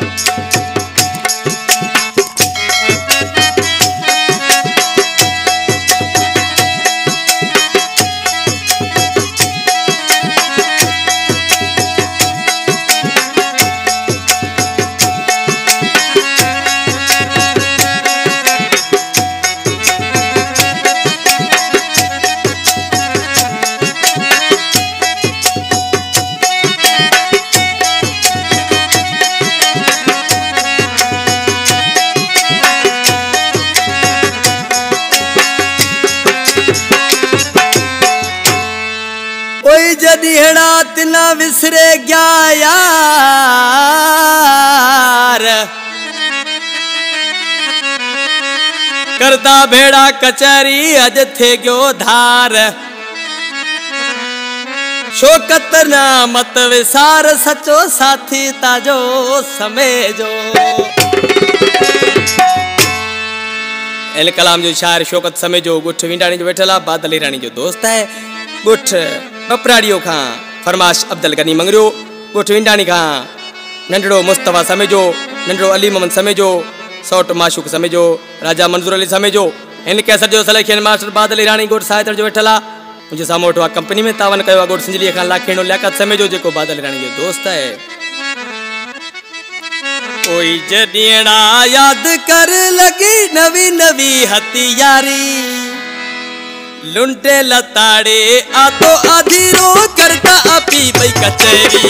Música जॾहिं तिना विसरे गया यार। करदा भेड़ा कचहरी अज थे गयो धार। शोकत ना मत विसार, सचो साथी ताजो समेजो। एल कलाम जो शायर शोकत समेजो, गुठ विंडाणी जो वेठल आहे बादली राणी जो दोस्त आहे गुठ बपराड़ियो खां। फरमाश अब्दुल गनी मंगरियो गुठ विंडाणी खां। नंढड़ो मुस्तफ़ा समेजो, नंढड़ो अली मोहम्मद समेजो, सौट माशूक समेजो, राजा मंज़ूर अली समेजो। हिन कैसर जो सलेखियन मास्टर बादल राणी गोट साहितर जो वेठल आहे मुंहिंजे साम्हूं कंपनी में, तावन कयो आहे गोट सिंजलीअ खां लाखेणो लियाकत समेजो, जेको बादल राणी जो दोस्त आहे। कोई जॾियणा याद कर लगी नवी नवी हथियारी। लुंटे लताड़े आ तो अधीरो करता अपी भाई कचहरी।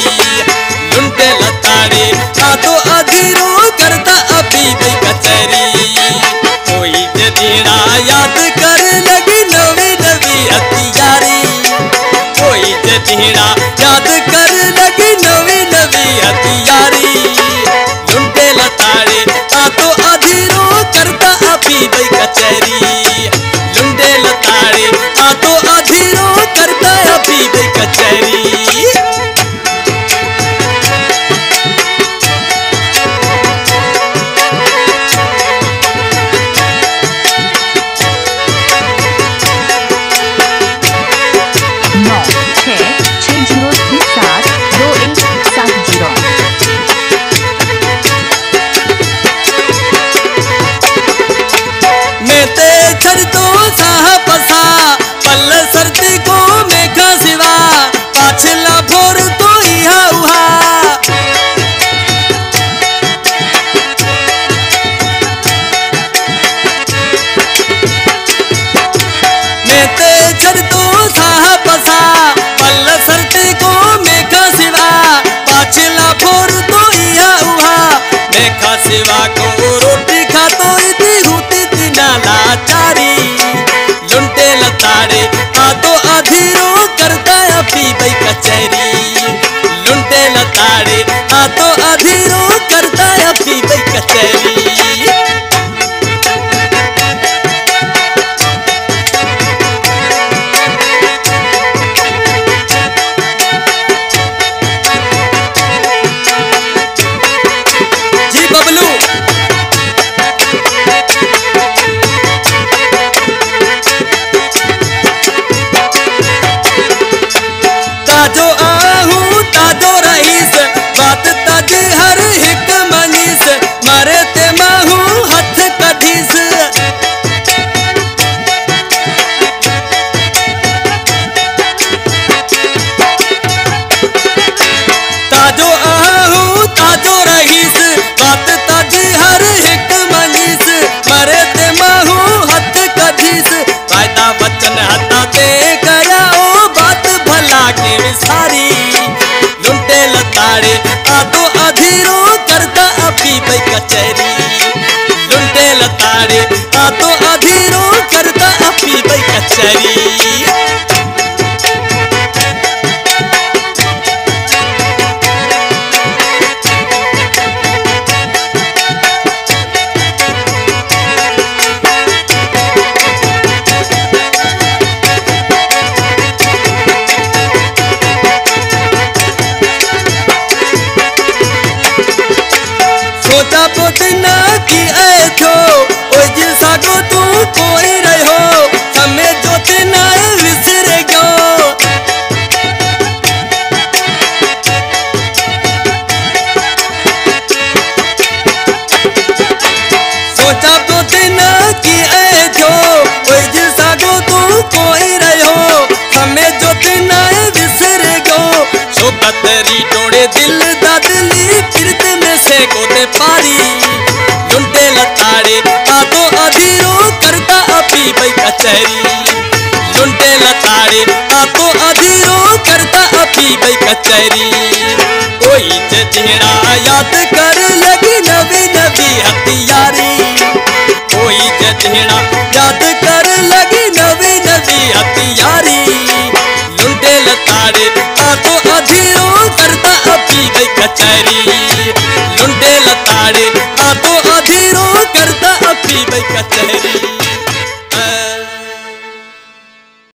लुंटे लताड़े आ तो अधीरो सिवा को रोटी खा तो होती थी ना लाचारी लुंटे लताड़े ताजो तो अधीरो करता अपी बई कचहरी। लुंटे लताड़े आ तो अधीरो करता अपी बई कचहरी। पत्थरी टोड़े दिल दादली चिरत में से गोते पारी। लुंटे लताड़े आतो अधीरो करता अपी भाई कचहरी। लुंटे लताड़े आतो अधीरो करता अपी भाई कचहरी। कोई चेहरा याद कर ಕಚರಿ